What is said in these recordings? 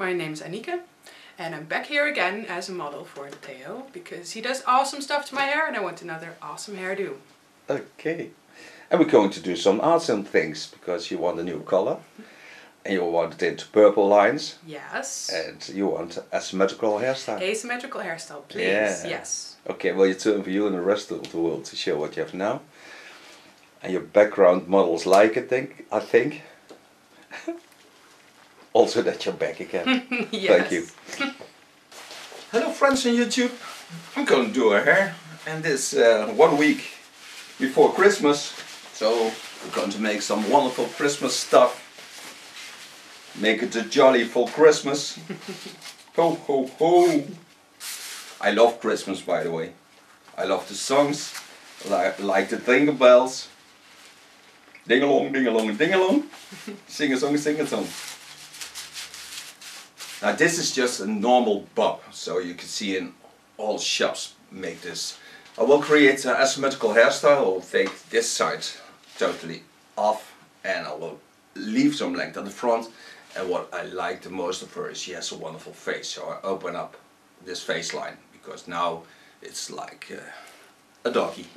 My name is Annieke and I'm back here again as a model for Theo because he does awesome stuff to my hair and I want another awesome hairdo. Okay. And we're going to do some awesome things because you want a new color and you want it into purple lines Yes. and you want asymmetrical hairstyle. Asymmetrical hairstyle, please. Yeah. Yes. Okay, well, it's turn for you and the rest of the world to show what you have now. And your background models like it, think I think. Also that you're back again. yes. Thank you. Hello friends on YouTube. I'm going to do a hair and this uh, one week before Christmas. So we're going to make some wonderful Christmas stuff. Make it a jolly for Christmas. ho ho ho. I love Christmas by the way. I love the songs. Like, like the jingle bells. Ding along, ding along, ding along. sing a song, sing a song. Now this is just a normal bob, so you can see in all shops make this. I will create an asymmetrical hairstyle, I will take this side totally off and I will leave some length at the front and what I like the most of her is she has a wonderful face, so I open up this face line because now it's like uh, a doggy.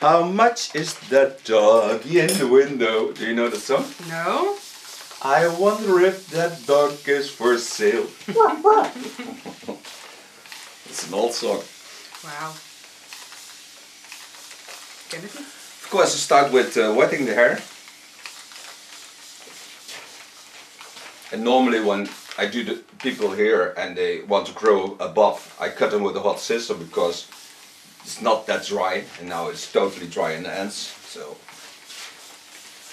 How much is that doggy in the window? Do you know the song? No? I wonder if that dog is for sale. it's an old song. Wow. Kennedy? Of course, I start with uh, wetting the hair. And normally when I do the people here and they want to grow above, I cut them with a hot scissor because it's not that dry and now it's totally dry in the ends. So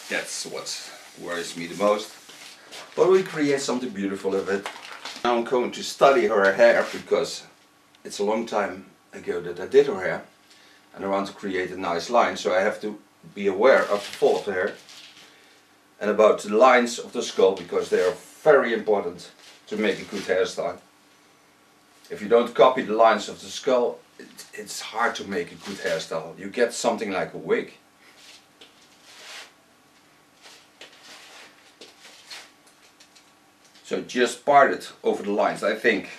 that's what worries me the most. But we create something beautiful of it. Now I'm going to study her hair because it's a long time ago that I did her hair and I want to create a nice line so I have to be aware of the fall of the hair and about the lines of the skull because they are very important to make a good hairstyle. If you don't copy the lines of the skull it, it's hard to make a good hairstyle. You get something like a wig. So just part it over the lines I think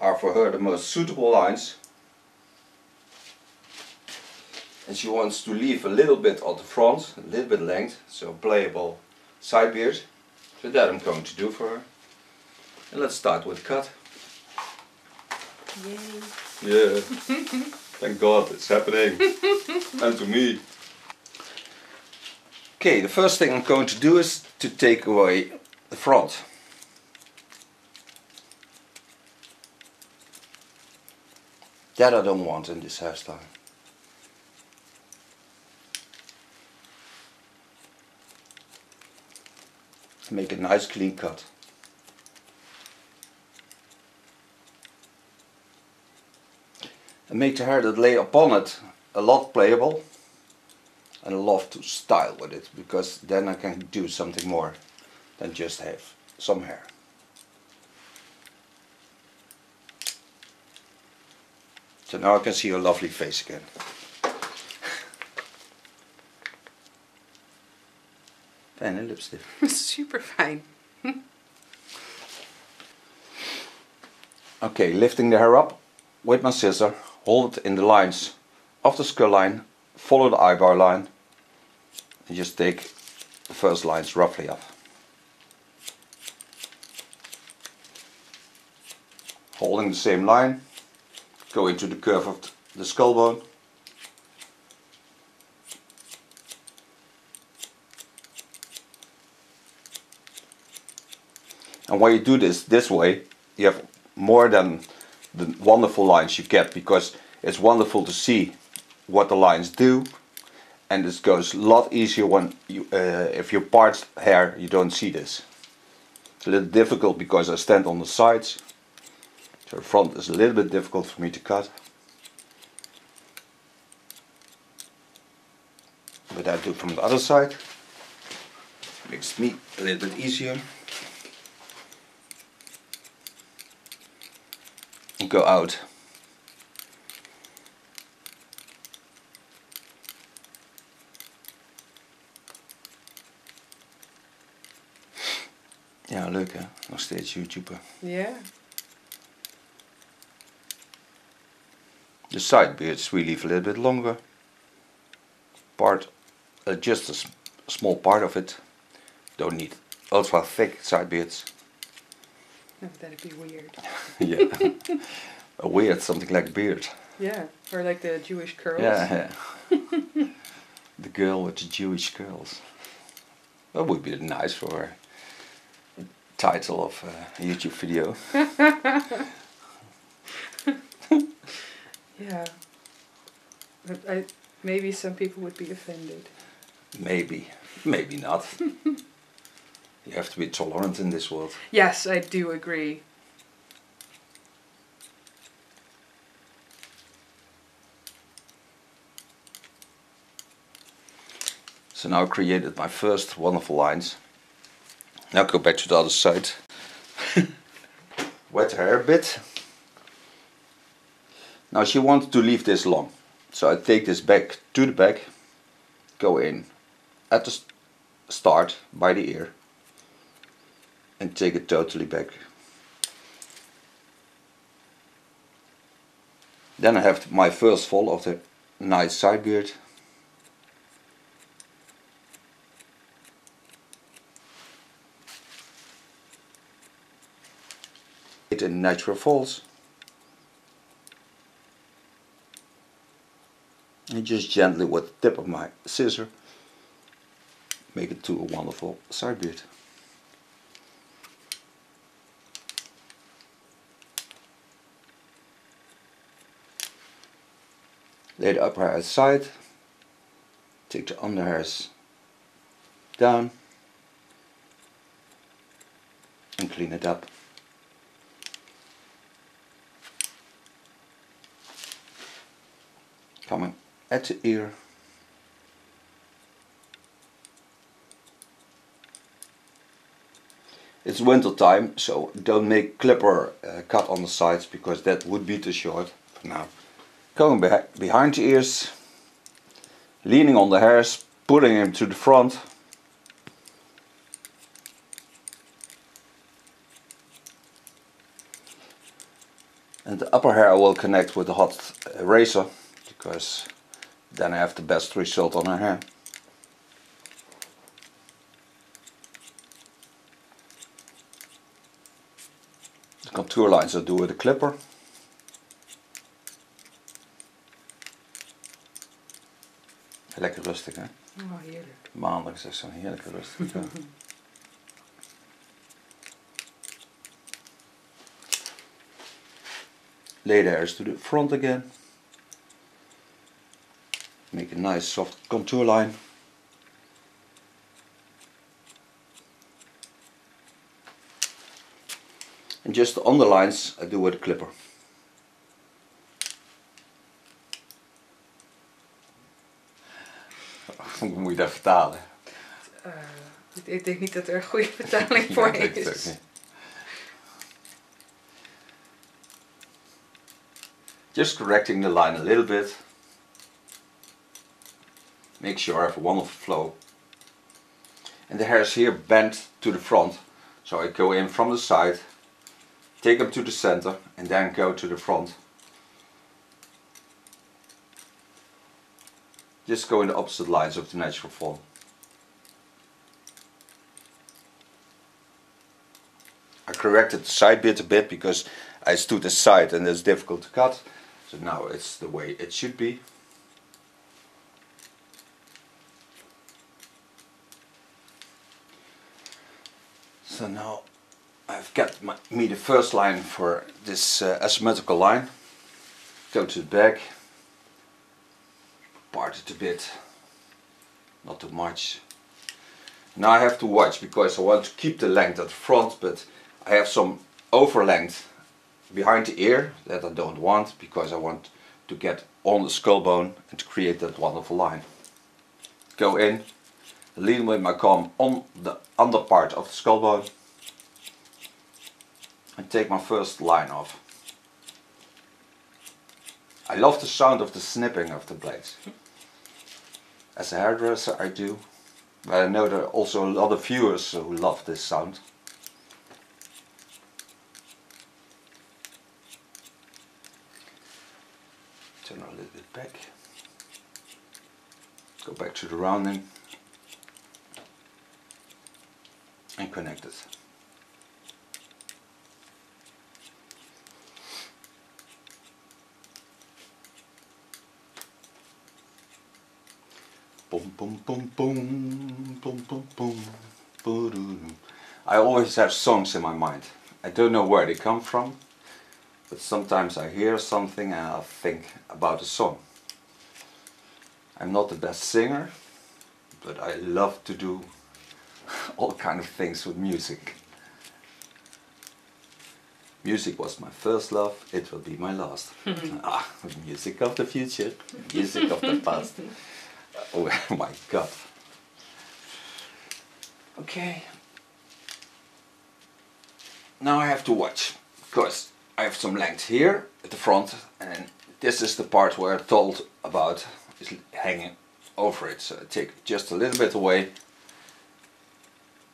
are for her the most suitable lines. And she wants to leave a little bit at the front, a little bit length, so playable side beard. So that I'm going to do for her. And let's start with cut. Yay. Yeah, thank God it's happening. and to me. Okay, the first thing I'm going to do is to take away the front. That I don't want in this hairstyle. Make a nice clean cut. And make the hair that lay upon it a lot playable and I love to style with it because then I can do something more than just have some hair. So now I can see your lovely face again. Fijn hè, lipstick. Super fine. Okay, lifting the hair up with my scissor, hold it in the lines of the skull line, follow the eyebrow line, and just take the first lines roughly up. Holding the same line, go into the curve of the skull bone. And when you do this this way, you have more than the wonderful lines you get because it's wonderful to see what the lines do. And this goes a lot easier when you uh, if you part hair you don't see this. It's a little difficult because I stand on the sides the front is a little bit difficult for me to cut but I do from the other side makes me a little bit easier go out. Ja, leuk hè? Nog steeds YouTuber. Yeah. The side beards we leave a little bit longer. Part, uh, just a small part of it. Don't need ultra thick side beards. No, that'd be weird. yeah. a weird, something like beard. Yeah. Or like the Jewish curls. Yeah, yeah. the girl with the Jewish curls. That would be nice for a title of a YouTube video. Yeah. But I, maybe some people would be offended. Maybe, maybe not. you have to be tolerant in this world. Yes, I do agree. So now I created my first wonderful lines. Now go back to the other side. Wet hair a bit. Now she wants to leave this long. So I take this back to the back, go in at the start by the ear and take it totally back. Then I have my first fall of the nice side beard. it in natural falls. And just gently with the tip of my scissor make it to a wonderful side beard. Lay the upper hair aside, take the under hairs down and clean it up. coming at the ear. It's winter time, so don't make clipper uh, cut on the sides because that would be too short for now. Going back behind the ears, leaning on the hairs, pulling him to the front. And the upper hair I will connect with the hot razor because then I have the best result on her hair. The contour lines I do with a clipper. Lekker rustig hè? Oh, heerlijk. Maandag is echt zo'n heerlijke rustige dag. Hairs to the front again. Make a nice soft contour line. And just on the lines I do with a clipper. Hoe moet je dat vertalen? Eh, ik- ik denk niet dat er een goede vertaling Ja, voor ik denk het is. Just correcting the line a little bit. Make sure I have a wonderful flow. And the hairs here bend to the front. So I go in from the side, take them to the center, and then go to the front. Just go in the opposite lines of the natural form. I corrected the side bit a bit because I stood aside and it's difficult to cut. So now it's the way it should be. So now I've got my, me the first line for this uh, asymmetrical line. Go to the back, part it a bit, not too much. Now I have to watch because I want to keep the length at the front, but I have some over length behind the ear that I don't want because I want to get on the skull bone and to create that wonderful line. Go in, a with my comb on the under part of the skull bone and take my first line off. I love the sound of the snipping of the blades. As a hairdresser I do, but I know there are also a lot of viewers who love this sound. Turn a little bit back. Go back to the rounding. And boom, boom, boom, boom, boom, boom, boom. I always have songs in my mind. I don't know where they come from, but sometimes I hear something and I think about a song. I'm not the best singer, but I love to do all kind of things with music. Music was my first love, it will be my last. ah, music of the future, music of the past. Oh my god. Okay. Now I have to watch, because I have some length here at the front and this is the part where I told about is hanging over it. So I take just a little bit away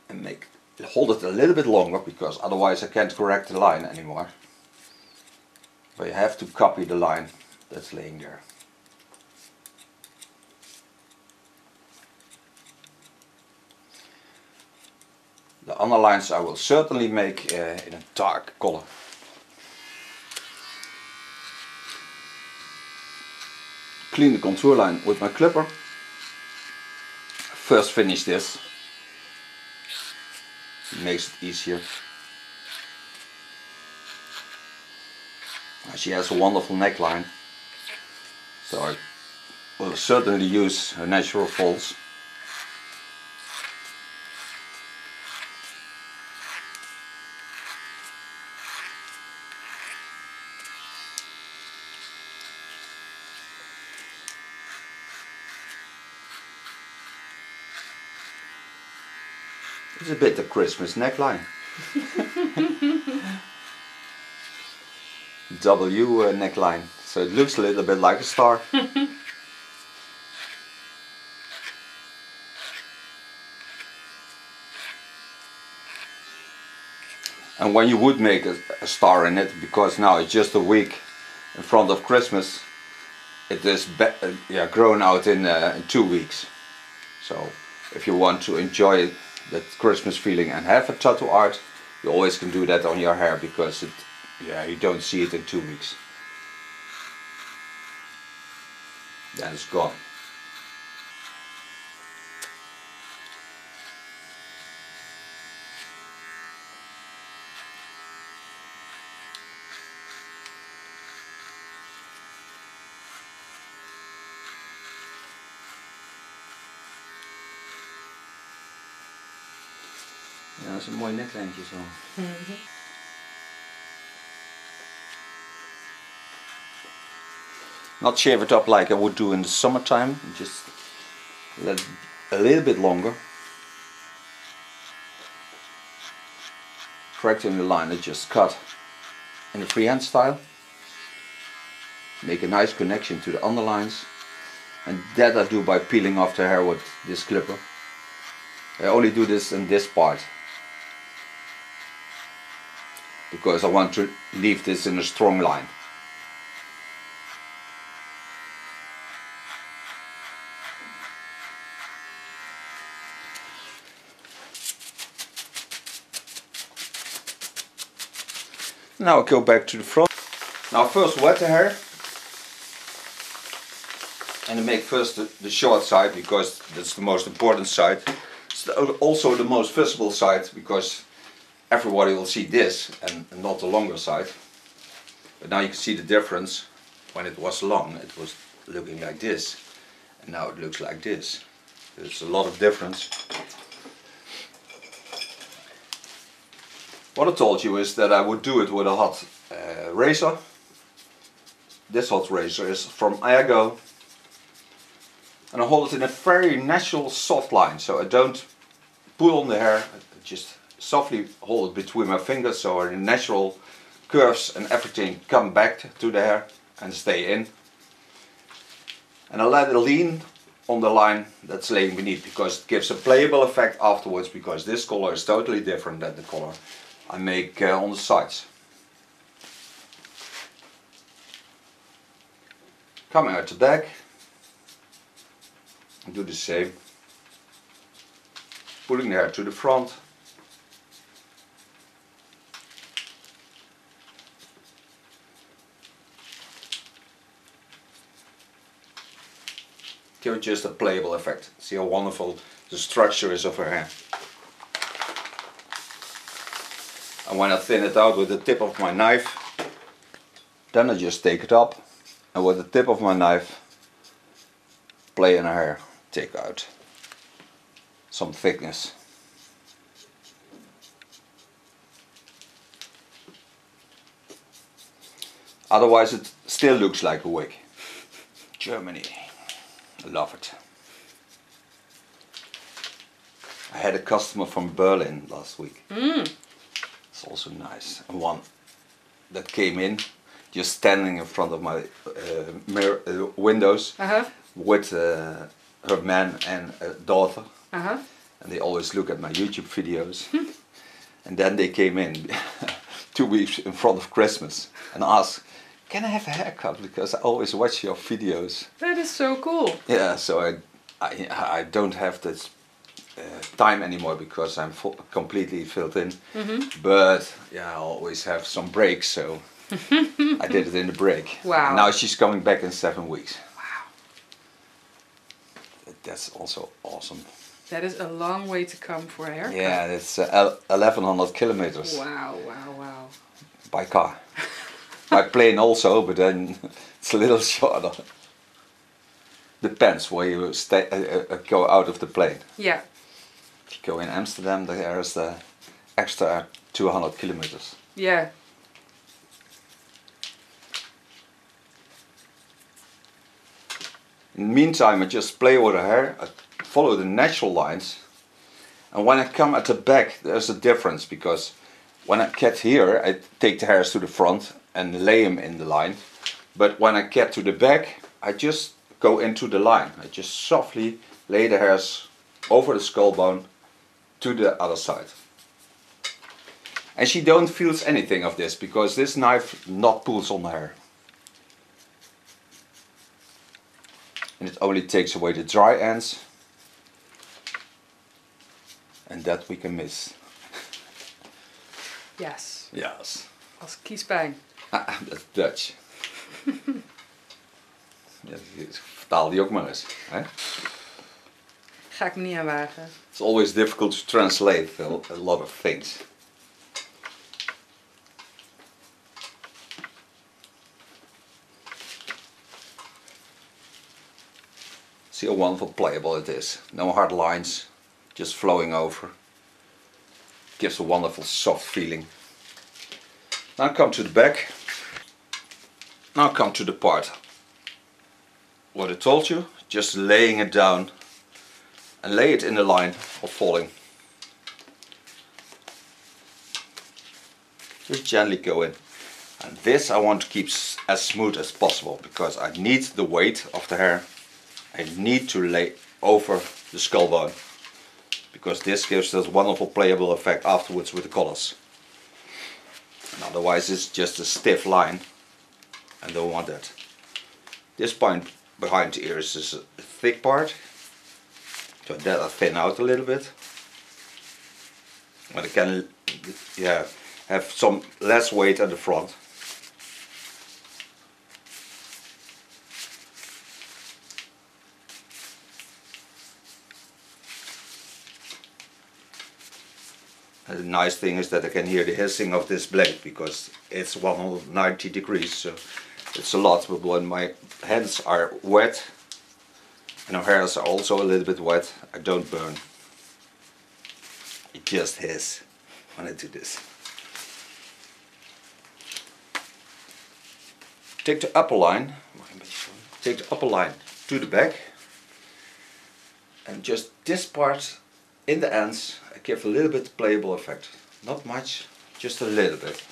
and make hold it a little bit longer because otherwise I can't correct the line anymore. But you have to copy the line that's laying there. The underlines I will certainly make uh, in a dark color. Clean the contour line with my clipper. First finish this. Makes it easier. Uh, she has a wonderful neckline. So I will certainly use her natural folds. Bit of Christmas neckline. W uh, neckline, so it looks a little bit like a star. and when you would make a, a, star in it, because now it's just a week in front of Christmas, it is uh, yeah, grown out in, uh, in two weeks. So if you want to enjoy it that Christmas feeling and have a tattoo art, you always can do that on your hair because it, yeah, you don't see it in two weeks. Then it's gone. Een mooi neklijntje zo. Mm -hmm. Not shave it up like I would do in the summertime, just let it a little bit longer. Correcting the line, I just cut in a freehand style. Make a nice connection to the underlines. And that I do by peeling off the hair with this clipper. I only do this in this part because I want to leave this in a strong line. Now I go back to the front. Now first wet the hair and make first the, the short side because that's the most important side. It's also the most visible side because everybody will see this and, and not the longer side. But now you can see the difference. When it was long, it was looking like this, and now it looks like this. There's a lot of difference. What I told you is that I would do it with a hot uh, razor. This hot razor is from Ayago. And I hold it in a very natural soft line, so I don't pull on the hair, I just softly hold between my fingers so the natural curves and everything come back to there and stay in. And I let it lean on the line that's laying beneath because it gives a playable effect afterwards because this color is totally different than the color I make uh, on the sides. Coming out the back. Do the same. Pulling the hair to the front. Give it just a playable effect. See how wonderful the structure is of her hair. And when I thin it out with the tip of my knife, then I just take it up and with the tip of my knife play in her hair, take out some thickness. Otherwise it still looks like a wig. Germany. Love it. I had a customer from Berlin last week. Mm. It's also nice. And one that came in, just standing in front of my uh, mirror uh, windows Uh huh. with uh, her man and a daughter, Uh huh. and they always look at my YouTube videos. and then they came in two weeks in front of Christmas and asked, "Can I have a haircut? Because I always watch your videos." That is so cool. Yeah, so I, I, I don't have this uh, time anymore because I'm completely filled in. But yeah, I always have some breaks, so I did it in the break. Wow. Now she's coming back in seven weeks. Wow. That's also awesome. That is a long way to come for a haircut. Yeah, it's uh, 1100 kilometers Wow, wow, wow. by car. By plane also, but then it's a little shorter. Depends where you stay, uh, uh, go out of the plane. Yeah. If you go in Amsterdam, there is the extra 200 kilometers. Yeah. In the meantime, I just play with the hair, I follow the natural lines, and when I come at the back, there's a difference because when I get here, I take the hairs to the front and lay them in the line, but when I get to the back, I just go into the line. I just softly lay the hairs over the skull bone to the other side. And she don't feels anything of this because this knife not pulls on hair. And it only takes away the dry ends. And that we can miss. Yes. Yes. Als kiespijn. That's Dutch. ja, vertaal die ook maar eens. Hè? Ga ik me niet aan wagen. It's always difficult to translate a, a lot of things. See how wonderful playable it is. No hard lines, just flowing over. Gives a wonderful soft feeling. Now come to the back. Now come to the part. What I told you, just laying it down and lay it in the line of falling. Just gently go in. And this I want to keep as smooth as possible because I need the weight of the hair. I need to lay over the skull bone because this gives us wonderful playable effect afterwards with the colors. And otherwise it's just a stiff line. I don't want that. This point behind the ears is a thick part so that I thin out a little bit. But I can yeah, have some less weight at the front. And the nice thing is that I can hear the hissing of this blade because it's 190 degrees so it's a lot but when my hands are wet and our hairs are also a little bit wet. I don't burn. It just hiss when I do this. Take the upper line, take the upper line to the back and just this part in the ends I give a little bit playable effect. Not much, just a little bit.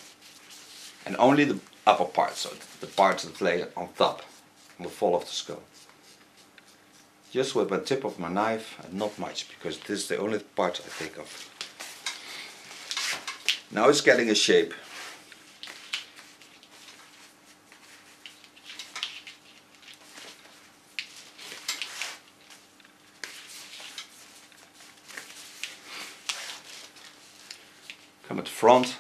And only the upper part, so the parts that lay on top, will fall off the skull. Just with the tip of my knife, and not much, because this is the only part I think of. Now it's getting a shape. Come at the front,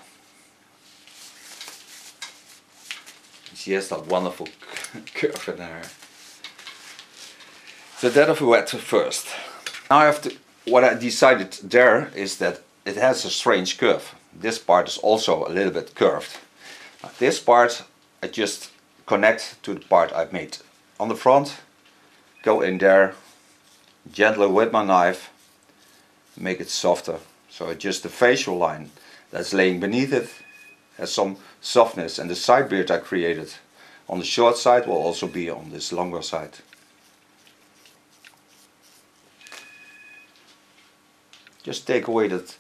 She has that wonderful curve in her. So that of a wet first. Now I have to, what I decided there is that it has a strange curve. This part is also a little bit curved. This part I just connect to the part I've made on the front, go in there, gently with my knife, make it softer. So just the facial line that's laying beneath it has some softness and the side beard I created on the short side will also be on this longer side. Just take away that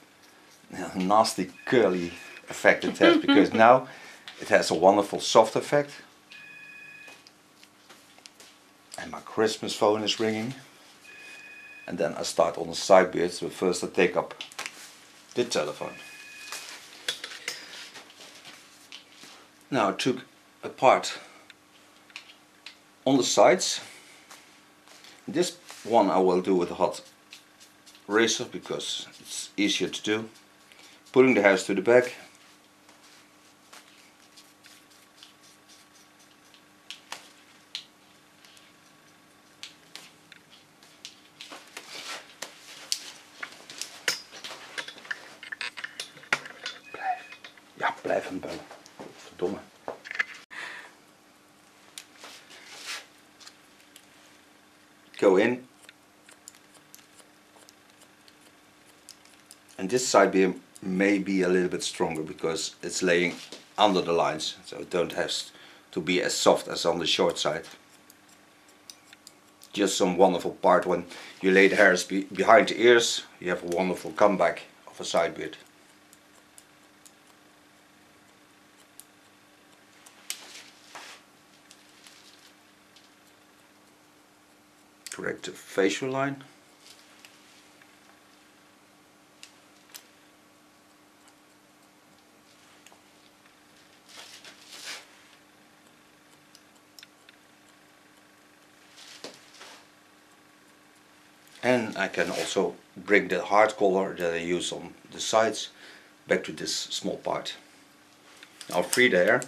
nasty curly effect it has because now it has a wonderful soft effect. And my Christmas phone is ringing. And then I start on the side beard, but first I take up the telephone. Now I took apart on the sides. This one I will do with a hot razor because it's easier to do. Putting the hairs to the back. Ja, blijf hem bellen. Verdomme. Go in. And this side beam may be a little bit stronger because it's laying under the lines. So it don't have to be as soft as on the short side. Just some wonderful part when you lay the hairs be behind the ears, you have a wonderful comeback of a side beard. The facial line. And I can also bring the hard color that I use on the sides back to this small part. Now free the hair.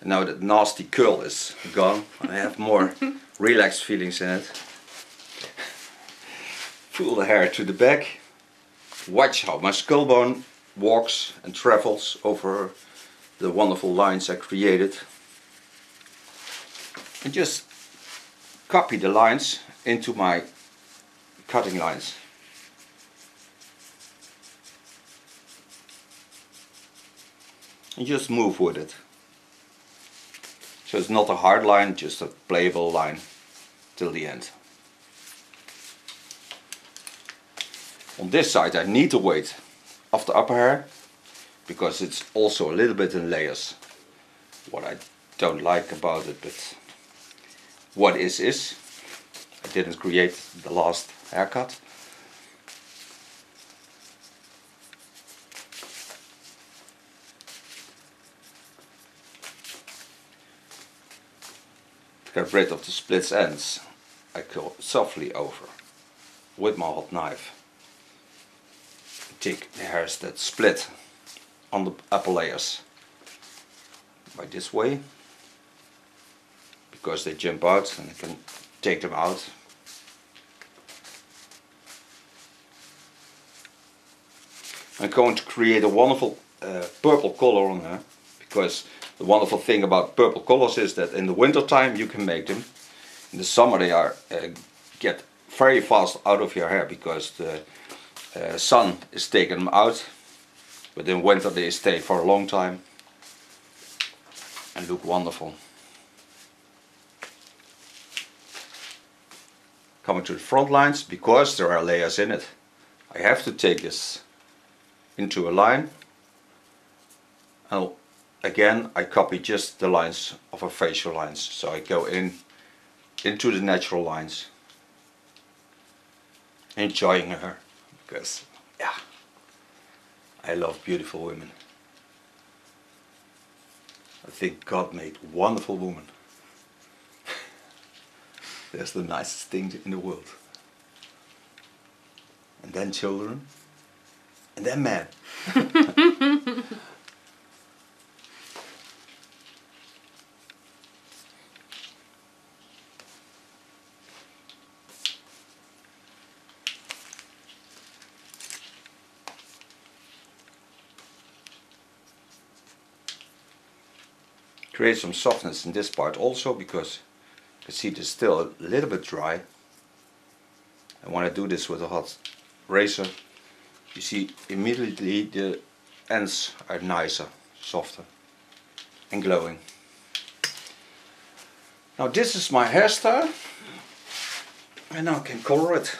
And now that nasty curl is gone, I have more relaxed feelings in it. Pull the hair to the back. Watch how my skull bone walks and travels over the wonderful lines I created. And just copy the lines into my cutting lines. And just move with it. So it's not a hard line, just a playable line till the end. On this side I need the weight of the upper hair because it's also a little bit in layers. What I don't like about it, but what is is. I didn't create the last haircut. Get rid of the split ends, I go softly over with my hot knife. Take the hairs that split on the upper layers by this way because they jump out and I can take them out. I'm going to create a wonderful uh, purple color on her because the wonderful thing about purple colors is that in the winter time you can make them. In the summer they are uh, get very fast out of your hair because the uh, sun is taking them out. But in winter they stay for a long time and look wonderful. Coming to the front lines, because there are layers in it, I have to take this into a line. I'll again I copy just the lines of her facial lines. So I go in into the natural lines enjoying her because yeah I love beautiful women. I think God made wonderful women that's the nicest thing in the world. And then children and then mad. create some softness in this part also because you see it's still a little bit dry and when I do this with a hot razor you see immediately the ends are nicer, softer and glowing. Now this is my hairstyle and now I can color it.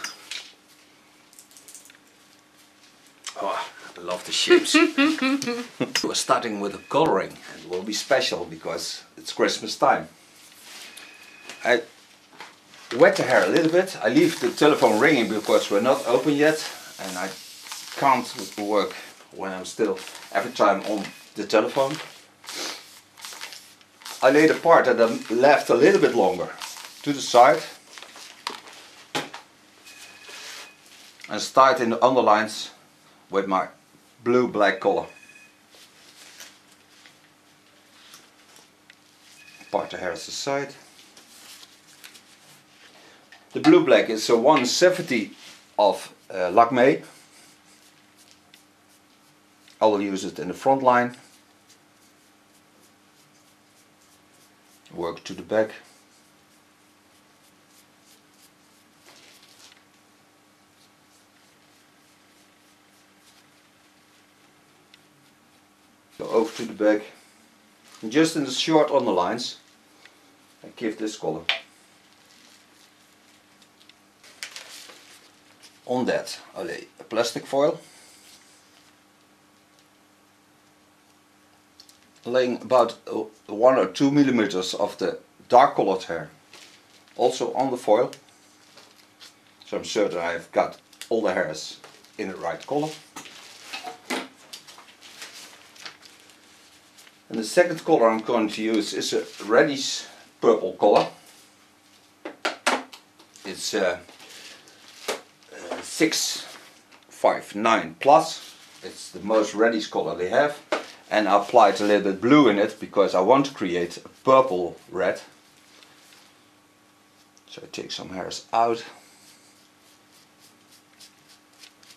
Oh, I love the shapes. We're starting with the coloring it will be special because it's Christmas time. I wet the hair a little bit. I leave the telephone ringing because we're not open yet and I can't work when I'm still every time on the telephone. I lay the part that I left a little bit longer to the side and start in the underlines with my blue black color. Part the hair to the side. The blue black is a 170 of uh, Lakme. I will use it in the front line. Work to the back. Go over to the back. And just in the short underlines, I give this color. On that I lay a plastic foil. Laying about uh, one or two millimeters of the dark colored hair also on the foil. So I'm certain I've got all the hairs in the right color. And the second color I'm going to use is a reddish purple color. It's uh, uh, 659 plus. It's the most reddish color they have. And I applied a little bit blue in it because I want to create a purple red. So I take some hairs out.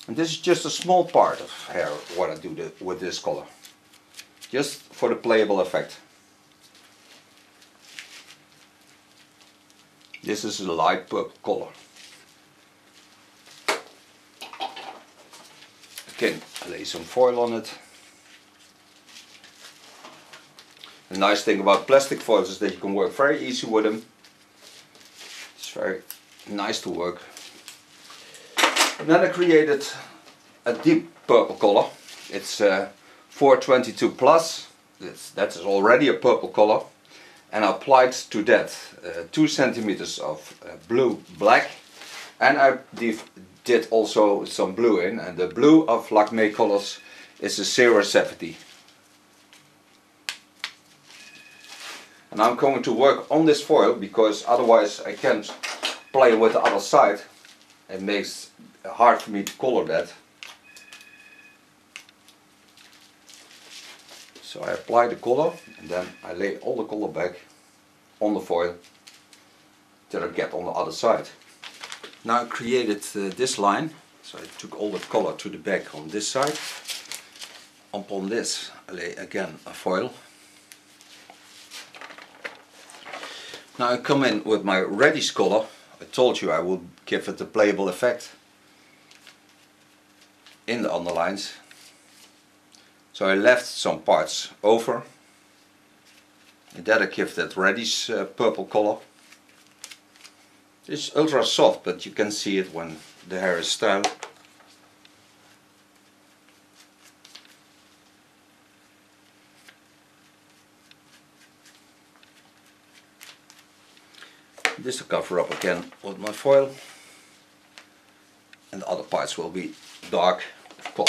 And this is just a small part of hair what I do the, with this color just for the playable effect. This is a light purple color. Again, lay some foil on it. The nice thing about plastic foils is that you can work very easy with them. It's very nice to work. And then I created a deep purple color. It's uh, 422 plus, that's, that is already a purple color, and I applied to that uh, 2 centimeters of uh, blue black, and I did also some blue in, and the blue of Lakme colors is a 070. And I'm going to work on this foil because otherwise I can't play with the other side. It makes it hard for me to color that. So I apply the color and then I lay all the color back on the foil till I get on the other side. Now I created uh, this line, so I took all the color to the back on this side. Upon this I lay again a foil. Now I come in with my reddish color. I told you I would give it a playable effect in the underlines so I left some parts over. And that I give that reddish uh, purple color. It's ultra soft, but you can see it when the hair is styled. This to cover up again with my foil. And the other parts will be dark color.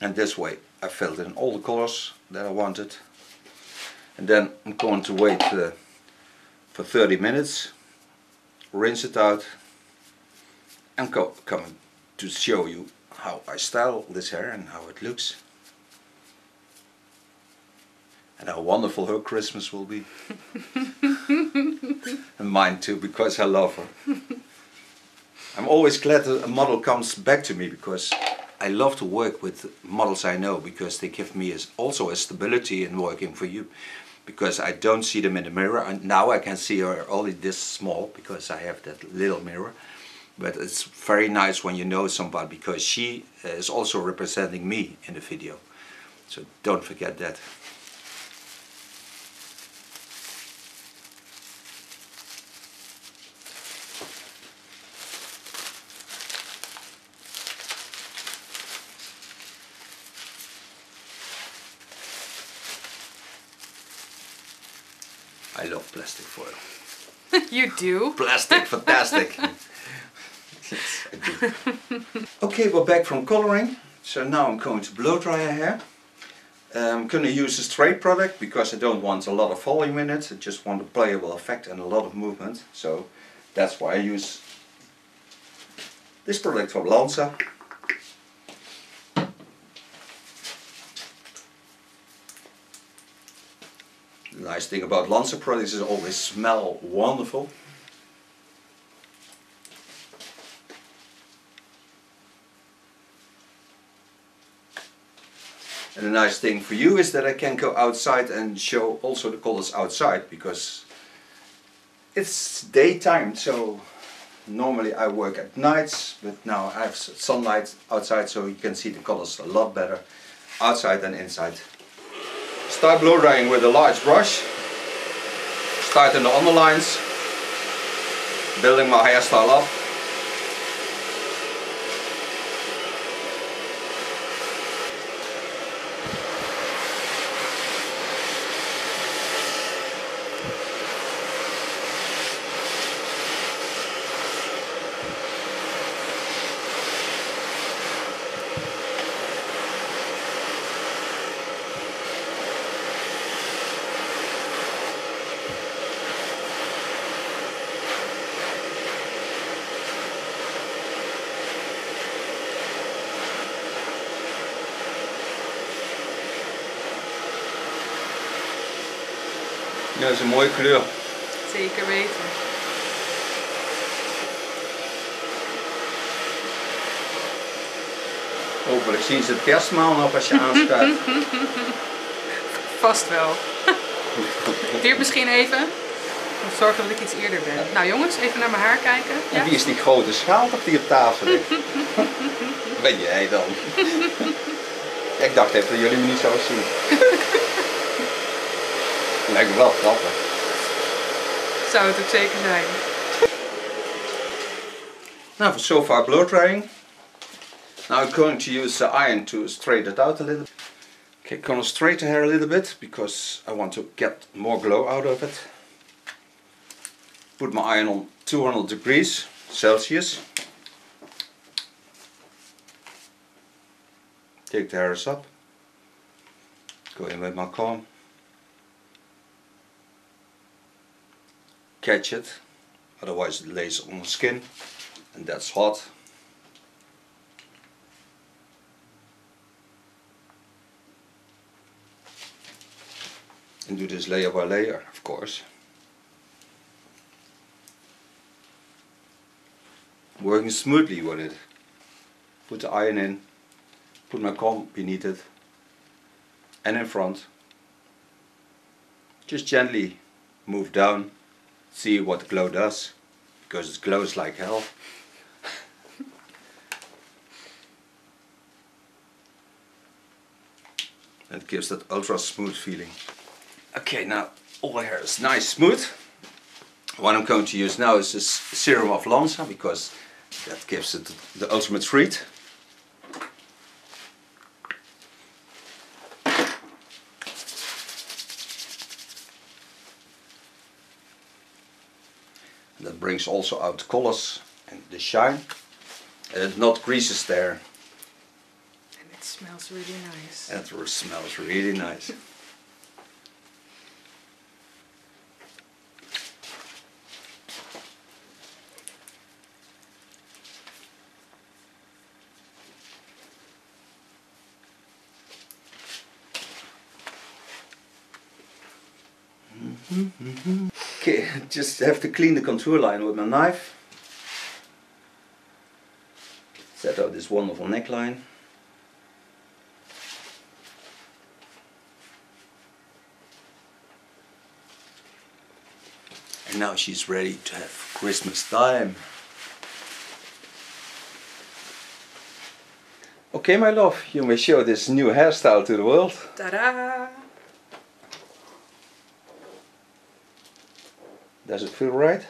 And this way I filled in all the colors that I wanted. And then I'm going to wait uh, for 30 minutes rinse it out and co coming to show you how I style this hair and how it looks. And how wonderful her Christmas will be. And mine too because I love her. I'm always glad that a model comes back to me because I love to work with models I know because they give me also a stability in working for you because I don't see them in the mirror. And now I can see her only this small because I have that little mirror. But it's very nice when you know somebody because she is also representing me in the video. So don't forget that love plastic foil. you do? Plastic, fantastic. yes, I do. okay, we're back from coloring. So now I'm going to blow dry her hair. I'm going to use a straight product because I don't want a lot of volume in it. I just want a playable effect and a lot of movement. So that's why I use this product from Lanza. Nice thing about Lanza products is always smell wonderful. And the nice thing for you is that I can go outside and show also the colors outside because it's daytime so normally I work at nights but now I have sunlight outside so you can see the colors a lot better outside than inside. Start blow drying with a large brush. Start in the underlines, building my hairstyle up. Dat is een mooie kleur. Zeker weten. Hopelijk zien ze het kerstmaal nog als je aanschuift. Vast wel. Duurt misschien even. Om te zorgen dat ik iets eerder ben. Nou jongens, even naar mijn haar kijken. Ja? En wie is die grote schaal op die op tafel ligt? ben jij dan? ik dacht even dat jullie me niet zouden zien. Lijkt me wel grappig. Zou het ook zeker zijn. Now for so far blow drying. Now I'm going to use the iron to straighten it out a little. Okay, gonna straighten hair a little bit because I want to get more glow out of it. Put my iron on 200 degrees Celsius. Take the hairs up. Go in with my comb. Catch it, otherwise it lays on the skin and that's hot. And do this layer by layer, of course. Working smoothly with it. Put the iron in, put my comb beneath it and in front. Just gently move down, see what glow does, because it glows like hell. and gives that ultra smooth feeling. Okay, now all the hair is nice smooth. What I'm going to use now is this serum of Lanza because that gives it the ultimate treat. Brings also out colors and the shine. And it not creases there. And it smells really nice. And it smells really nice. Okay, just have to clean the contour line with my knife. Set out this wonderful neckline. And now she's ready to have Christmas time. Okay, my love, you may show this new hairstyle to the world. Ta-da! Does it feel right?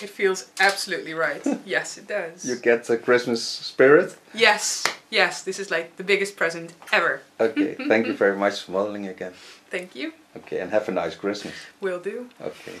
It feels absolutely right. yes, it does. You get the Christmas spirit? Yes, yes, this is like the biggest present ever. Okay, thank you very much for modeling again. Thank you. Okay, and have a nice Christmas. Will do. Okay.